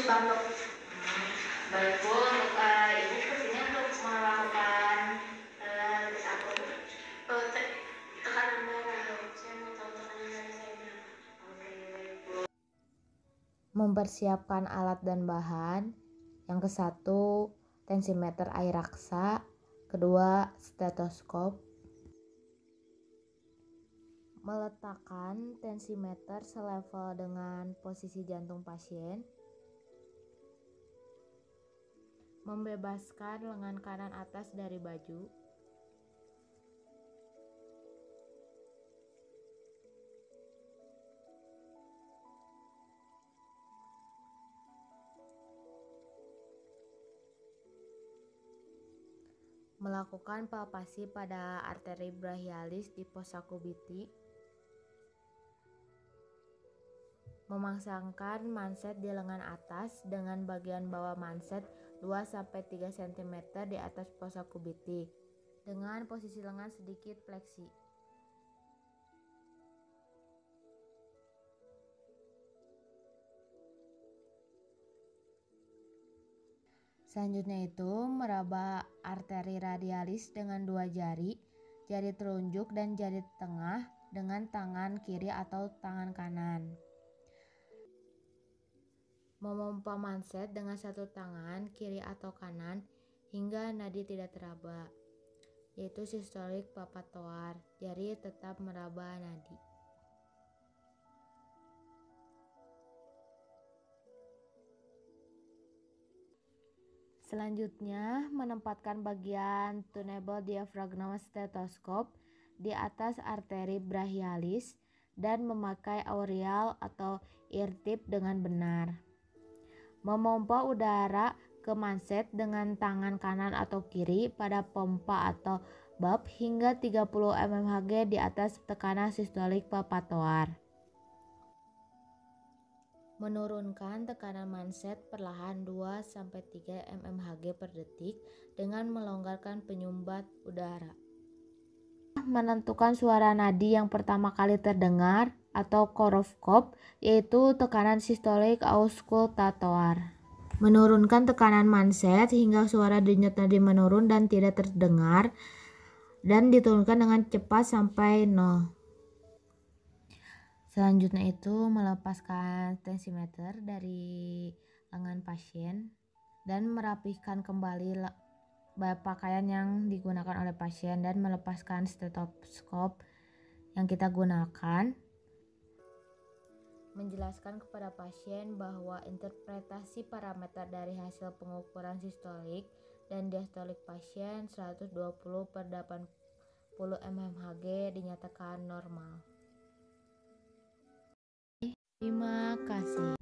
dok. Baik Bu, untuk Ibu ke sini untuk melakukan tes apa Bu? Oh, te- tekanan darah dok. Saya mau tahu tekanan darah saya berapa. Oke, baik Bu. mempersiapkan alat dan bahan. Yang ke satu, tensimeter air raksa. Kedua, stetoskop. Meletakkan tensimeter selevel dengan posisi jantung pasien. Membebaskan lengan kanan atas dari baju. Melakukan palpasi pada arteri brachialis di fossa cubiti. Memasangkan manset di lengan atas dengan bagian bawah manset 2-3 cm di atas fossa cubiti dengan posisi lengan sedikit fleksi. Selanjutnya itu meraba arteri radialis dengan dua jari, jari telunjuk dan jari tengah dengan tangan kiri atau tangan kanan. Memompa manset dengan satu tangan kiri atau kanan hingga nadi tidak teraba, yaitu sistolik papatoar, jari tetap meraba nadi. Selanjutnya, menempatkan bagian tunable diaphragma stetoskop di atas arteri brachialis dan memakai aureal atau ear tip dengan benar. Memompa udara ke manset dengan tangan kanan atau kiri pada pompa atau bab hingga 30 mmHg di atas tekanan sistolik papatoar. Menurunkan tekanan manset perlahan 2-3 mmHg per detik dengan melonggarkan penyumbat udara. Menentukan suara nadi yang pertama kali terdengar atau korofkop yaitu tekanan sistolik auskultatoar. Menurunkan tekanan manset hingga suara denyut nadi menurun dan tidak terdengar dan diturunkan dengan cepat sampai 0. Selanjutnya itu melepaskan tensimeter dari lengan pasien dan merapihkan kembali pakaian yang digunakan oleh pasien dan melepaskan stetoskop yang kita gunakan. Menjelaskan kepada pasien bahwa interpretasi parameter dari hasil pengukuran sistolik dan diastolik pasien 120 per 80 mmHg dinyatakan normal. Terima kasih.